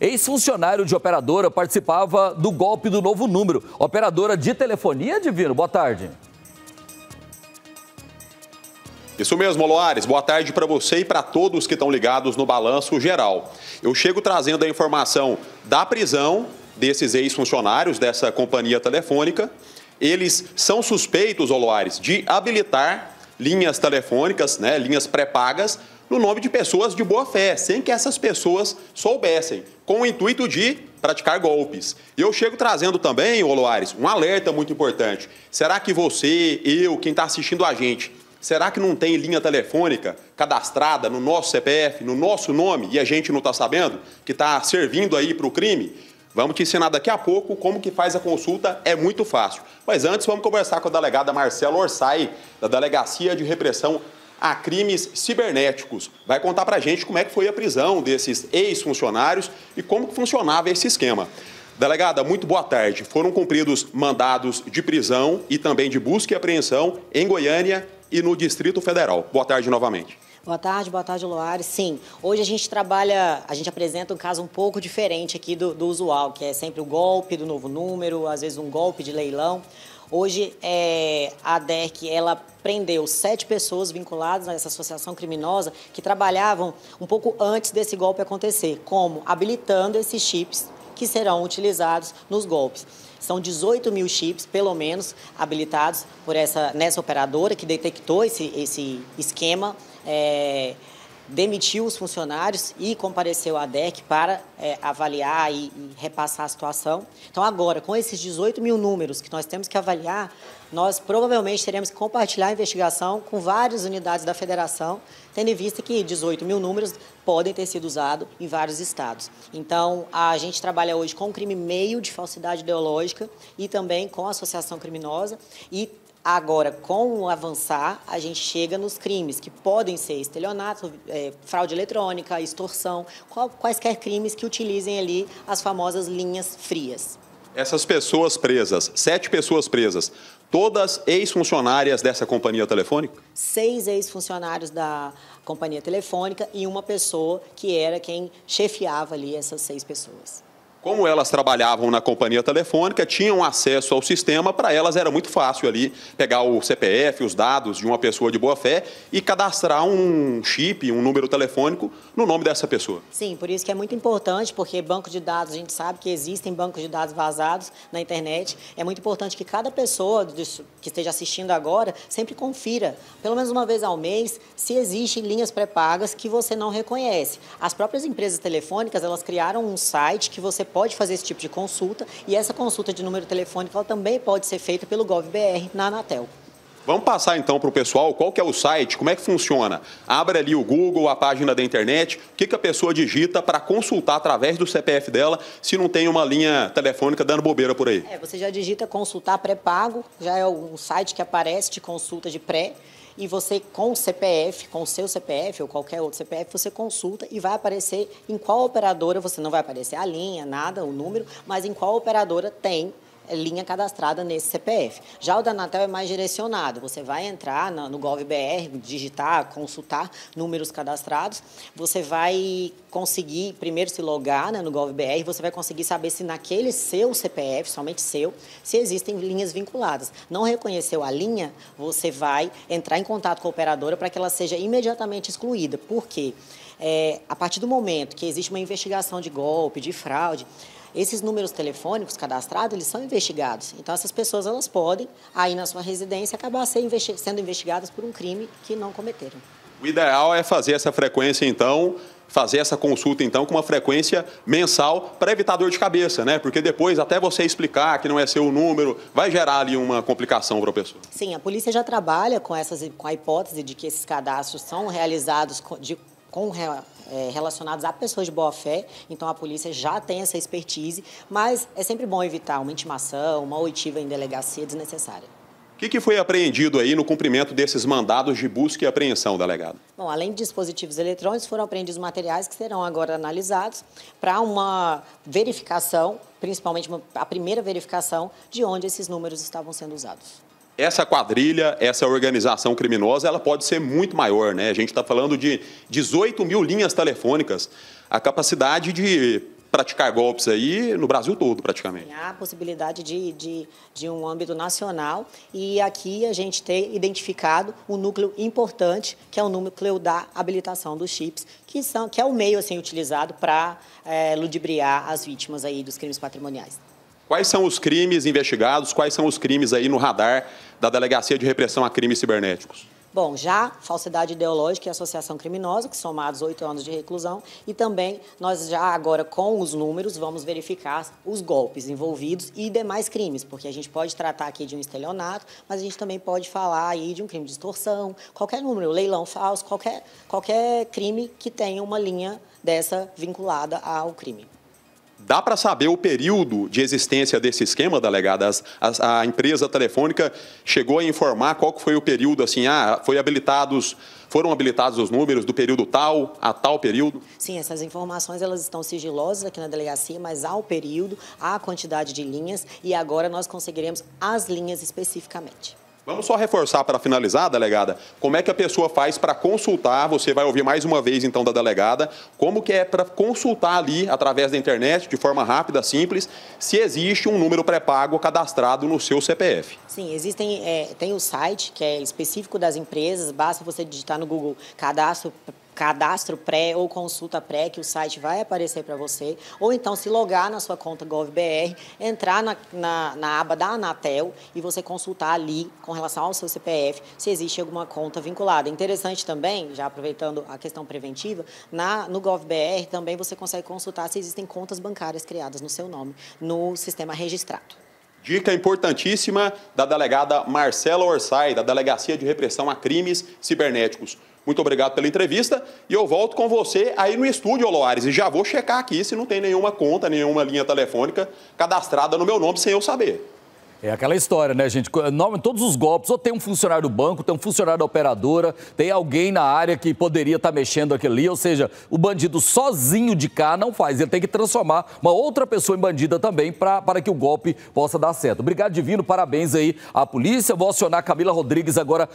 Ex-funcionário de operadora participava do golpe do novo número. Operadora de telefonia, Divino? Boa tarde. Isso mesmo, Loares. Boa tarde para você e para todos que estão ligados no Balanço Geral. Eu chego trazendo a informação da prisão desses ex-funcionários dessa companhia telefônica. Eles são suspeitos, Loares, de habilitar linhas telefônicas, né, linhas pré-pagas, no nome de pessoas de boa fé, sem que essas pessoas soubessem, com o intuito de praticar golpes. E eu chego trazendo também, Loares, um alerta muito importante. Será que você, eu, quem está assistindo a gente, Será que não tem linha telefônica cadastrada no nosso CPF, no nosso nome, e a gente não está sabendo que está servindo aí para o crime? Vamos te ensinar daqui a pouco como que faz a consulta, é muito fácil. Mas antes vamos conversar com a delegada Marcela Orsay, da Delegacia de Repressão a Crimes Cibernéticos. Vai contar para a gente como é que foi a prisão desses ex-funcionários e como funcionava esse esquema. Delegada, muito boa tarde. Foram cumpridos mandados de prisão e também de busca e apreensão em Goiânia e no Distrito Federal. Boa tarde novamente. Boa tarde, boa tarde, Loares. Sim, hoje a gente trabalha, a gente apresenta um caso um pouco diferente aqui do, do usual, que é sempre o golpe do novo número, às vezes um golpe de leilão. Hoje, é, a DERC, ela prendeu sete pessoas vinculadas a essa associação criminosa que trabalhavam um pouco antes desse golpe acontecer, como habilitando esses chips que serão utilizados nos golpes. São 18 mil chips, pelo menos, habilitados por essa, nessa operadora que detectou esse, esse esquema. É, demitiu os funcionários e compareceu à DEC para é, avaliar e, e, repassar a situação. Então, agora, com esses 18 mil números que nós temos que avaliar, nós provavelmente teremos que compartilhar a investigação com várias unidades da federação, tendo em vista que 18 mil números podem ter sido usados em vários estados. Então, a gente trabalha hoje com o crime meio de falsidade ideológica e também com associação criminosa e Agora, com o avançar, a gente chega nos crimes que podem ser estelionato, é, fraude eletrônica, extorsão, qual, quaisquer crimes que utilizem ali as famosas linhas frias. Essas pessoas presas, sete pessoas presas, todas ex-funcionárias dessa companhia telefônica? Seis ex-funcionários da companhia telefônica e uma pessoa que era quem chefiava ali essas seis pessoas. Como elas trabalhavam na companhia telefônica, tinham acesso ao sistema, para elas era muito fácil ali pegar o CPF, os dados de uma pessoa de boa fé e cadastrar um chip, um número telefônico no nome dessa pessoa. Sim, por isso que é muito importante, porque banco de dados, a gente sabe que existem bancos de dados vazados na internet. É muito importante que cada pessoa que esteja assistindo agora sempre confira, pelo menos uma vez ao mês, se existem linhas pré-pagas que você não reconhece. As próprias empresas telefônicas, elas criaram um site que você pode fazer esse tipo de consulta e essa consulta de número telefônico ela também pode ser feita pelo GovBR na Anatel. Vamos passar então para o pessoal qual que é o site, como é que funciona. Abre ali o Google, a página da internet, o que, que a pessoa digita para consultar através do CPF dela se não tem uma linha telefônica dando bobeira por aí. É, você já digita consultar pré-pago, já é um site que aparece de consulta de pré e você com o CPF, com o seu CPF ou qualquer outro CPF, você consulta e vai aparecer em qual operadora, você não vai aparecer a linha, nada, o número, mas em qual operadora tem linha cadastrada nesse CPF. Já o da Anatel é mais direcionado. Você vai entrar no GovBR, digitar, consultar números cadastrados. Você vai conseguir primeiro se logar né, no GovBR. Você vai conseguir saber se naquele seu CPF, somente seu, se existem linhas vinculadas. Não reconheceu a linha, você vai entrar em contato com a operadora para que ela seja imediatamente excluída. Por quê? É, a partir do momento que existe uma investigação de golpe, de fraude, esses números telefônicos cadastrados, eles são investigados. Então, essas pessoas elas podem, aí na sua residência, acabar sendo investigadas por um crime que não cometeram. O ideal é fazer essa frequência, então, fazer essa consulta, então, com uma frequência mensal para evitar dor de cabeça, né? Porque depois, até você explicar que não é seu número, vai gerar ali uma complicação para a pessoa. Sim, a polícia já trabalha com, essas, com a hipótese de que esses cadastros são realizados de, com é, relacionados a pessoas de boa fé, então a polícia já tem essa expertise, mas é sempre bom evitar uma intimação, uma oitiva em delegacia desnecessária. O que, que, foi apreendido aí no cumprimento desses mandados de busca e apreensão, delegado? Bom, além de dispositivos eletrônicos, foram apreendidos materiais que serão agora analisados para uma verificação, principalmente a primeira verificação de onde esses números estavam sendo usados essa quadrilha, essa organização criminosa, ela pode ser muito maior, né? A gente está falando de 18 mil linhas telefônicas, a capacidade de praticar golpes aí no Brasil todo, praticamente. Há a possibilidade de, de, de, um âmbito nacional e aqui a gente tem identificado um núcleo importante, que é o núcleo da habilitação dos chips, que, são, que é o meio assim, utilizado para é, ludibriar as vítimas aí dos crimes patrimoniais. Quais são os crimes investigados? Quais são os crimes aí no radar da Delegacia de Repressão a Crimes Cibernéticos? Bom, já falsidade ideológica e associação criminosa, que somados oito anos de reclusão, e também nós já agora com os números vamos verificar os golpes envolvidos e demais crimes, porque a gente pode tratar aqui de um estelionato, mas a gente também pode falar aí de um crime de extorsão, qualquer número, leilão falso, qualquer, qualquer crime que tenha uma linha dessa vinculada ao crime. Dá para saber o período de existência desse esquema, delegada? a, empresa telefônica chegou a informar qual foi o período, assim, ah, foi habilitados, foram habilitados os números do período tal a tal período? Sim, essas informações elas estão sigilosas aqui na delegacia, mas há o período, há a quantidade de linhas e agora nós conseguiremos as linhas especificamente. Vamos só reforçar para finalizar, delegada, como é que a pessoa faz para consultar, você vai ouvir mais uma vez então da delegada, como que é para consultar ali através da internet, de forma rápida, simples, se existe um número pré-pago cadastrado no seu CPF. Sim, existem, é, tem o site que é específico das empresas, basta você digitar no Google cadastro cadastro pré ou consulta pré, que o site vai aparecer para você, ou então se logar na sua conta GovBR, entrar na, na, na, aba da Anatel e você consultar ali com relação ao seu CPF se existe alguma conta vinculada. Interessante também, já aproveitando a questão preventiva, na, no GovBR também você consegue consultar se existem contas bancárias criadas no seu nome no sistema registrado. Dica importantíssima da delegada Marcela Orsay, da Delegacia de Repressão a Crimes Cibernéticos. Muito obrigado pela entrevista e eu volto com você aí no estúdio, Loares, e já vou checar aqui se não tem nenhuma conta, nenhuma linha telefônica cadastrada no meu nome sem eu saber. É aquela história, né, gente? Em todos os golpes, ou tem um funcionário do banco, tem um funcionário da operadora, tem alguém na área que poderia estar tá mexendo aquilo ali, ou seja, o bandido sozinho de cá não faz, ele tem que transformar uma outra pessoa em bandida também para que o golpe possa dar certo. Obrigado, Divino, parabéns aí à polícia. Vou acionar Camila Rodrigues agora